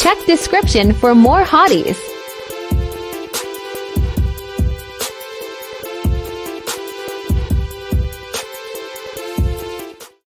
Check description for more hotties.